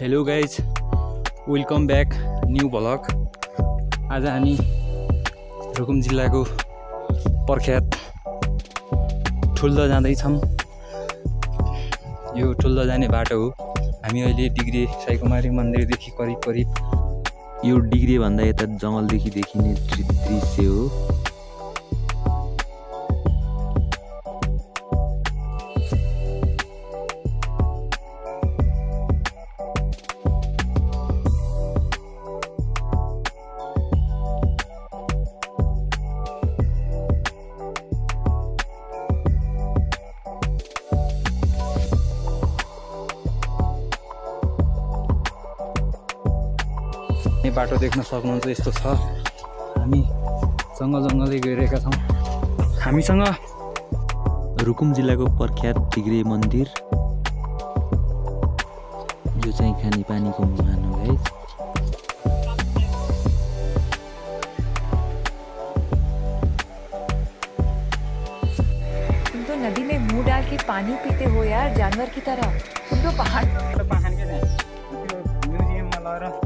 Hello guys welcome back new vlog आज हामी रुकुम जिल्लाको प्रख्यात ठुल्दो जाँदैछौँ। यो ठुल्दो जाने बाटो हो। हामी अहिले डिग्री साईकुमारी मन्दिरदेखि करिब करिब यो डिग्रीभन्दा यता जङ्गलदेखि देखिने दृश्य हो। बाटो देख्न सक्नुहुन्छ यस्तो छ। हामी जङ्गल जङ्गलै गइरहेका छौँ। हामीसँग रुकुम जिल्लाको प्रख्यात डिग्री मन्दिर यो चाहिँ खानेपानीको मुहान हो है। नदी में मुंह डाल के पानी पीते हो यार जानवर की तरह। तुम तो पहाड़ म्युजियममा लगेर के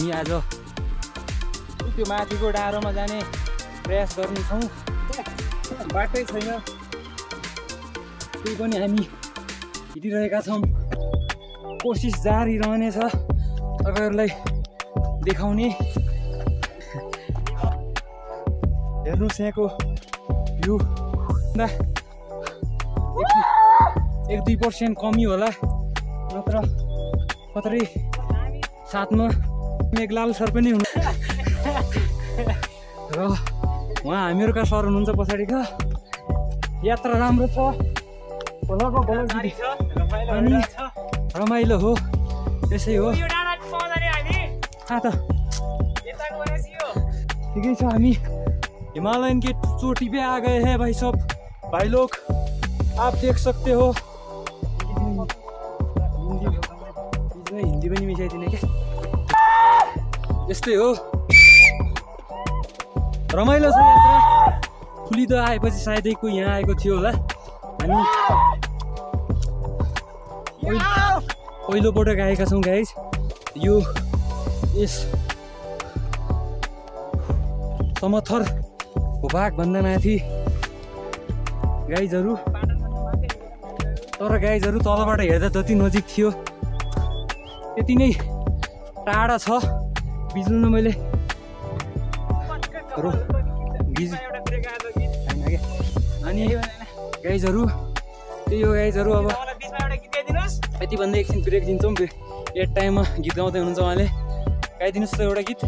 हामी आज? त्यो माथिको डाँडोमा जाने प्रयास गर्नेछौँ बाटै छैन। त्यही पनि हामी हिँडिरहेका छौँ। कोसिस जारी रहनेछ तपाईँहरूलाई देखाउने। हेर्नुहोस् यहाँको भ्यू। एक दुई पर्सेन्ट कमी होला। नत्र कत्रै साथमा। मेघलाल सर पनि हुनु र उहाँ हामीहरूका सर हुनुहुन्छ पछाडिका यात्रा राम्रो छ। अनि रमाइलो हो त्यसै हो। कहाँ त? ठिकै छ हामी। हिमालयन की चोटी पे आ गए हैं भाई सब। भाई लोग आप देख सकते हो। हिन्दी हिन्दी पनि मिसाइदिने क्या? यस्तै हो। रमाइलो छ यात्रा। फुलिदो आएपछि सायदै कोही यहाँ आएको थियो होला। हामी पहिलो- पहिलोपटक आएका छौँ गाइज यो यस समथर भूभागभन्दा माथि गाइजहरू तर गाइजहरू तलबाट हेर्दा जति नजिक थियो त्यति नै टाढा छ। मैले। रो बिज। होइन क्या अनि गाइजहरू त्यही हो गाइजहरू अब। यति भन्दा एकछिन ब्रेक दिन्छौँ। फेरि एट टाइममा गीत गाउँदै हुनुहुन्छ उहाँले। गाइदिनुहोस् त एउटा गीत।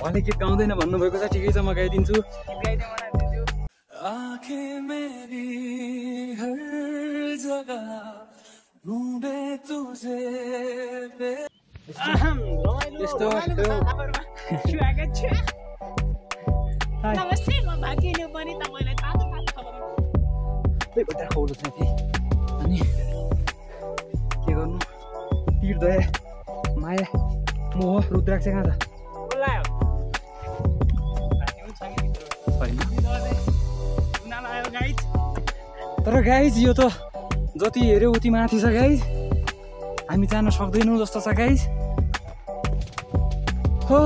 उहाँले गीत गाउँदैन भन्नुभएको छ ठिकै छ म गाइदिन्छु। यस्तो हाय। नमस्ते म भाग्यले पनि तपाईँलाई तातो तातो खबर सबै भएर खौलो छ थिएँ अनि के गर्नु तिर दया माया मोह रुद्राक्ष कहाँ छ तर गाइज यो त जति हेऱ्यो उति माथि छ गाइज हामी जान सक्दैनौँ जस्तो छ गाइज ठिकै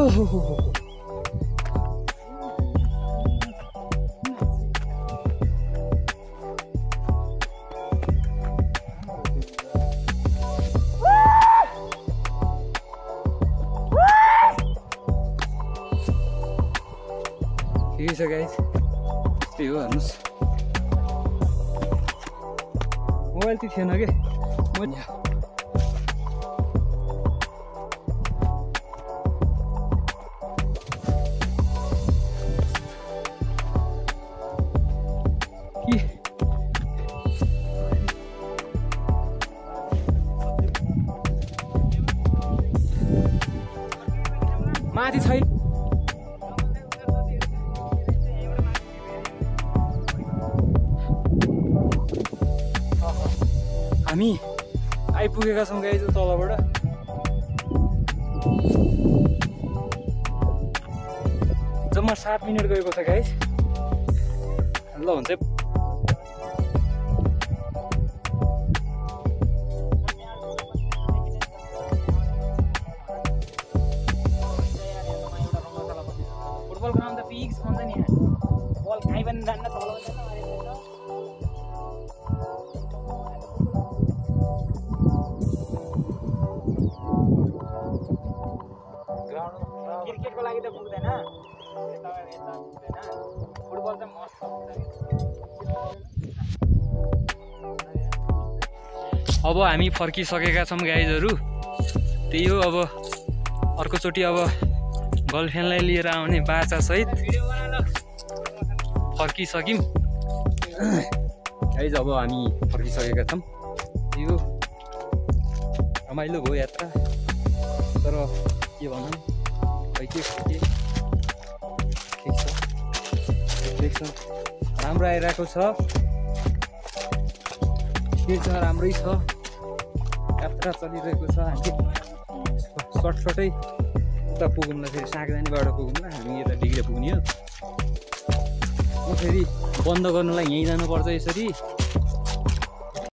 छ गाइस त्यही हो हेर्नुहोस्। मोबाइल चाहिँ थिएन कि? म हामी आइपुगेका छौँ गाई तलबाट। जम्मा सात मिनट गएको छ गाई। ल हुन्छ। फुटबल ग्राउन्ड त फिक्स भन्छ नि बल काहीँ पनि जान्न तल क्रिकेटको लागि त पुग्दैन फुटबल चाहिँ मस्त अब हामी फर्किसकेका छौँ गाइजहरू त्यही हो अब अर्कोचोटि अब गर्लफ्रेन्डलाई लिएर आउने बाचासहित फर्किसक्यौँ। गाइज अब हामी फर्किसकेका छौँ। त्यही हो। रमाइलो भयो यात्रा। तर के भनौँ खै के के ठिक छ ठिक छ राम्रो आइरहेको छ ठिकै छ राम्रै छ यात्रा चलिरहेको छ हामी सर्ट सर्टै उता पुगौँला फेरि सागदानीबाट पुगौँला हामी यता डिग्री पुग्ने हो फेरि बन्द गर्नुलाई यहीँ जानुपर्छ यसरी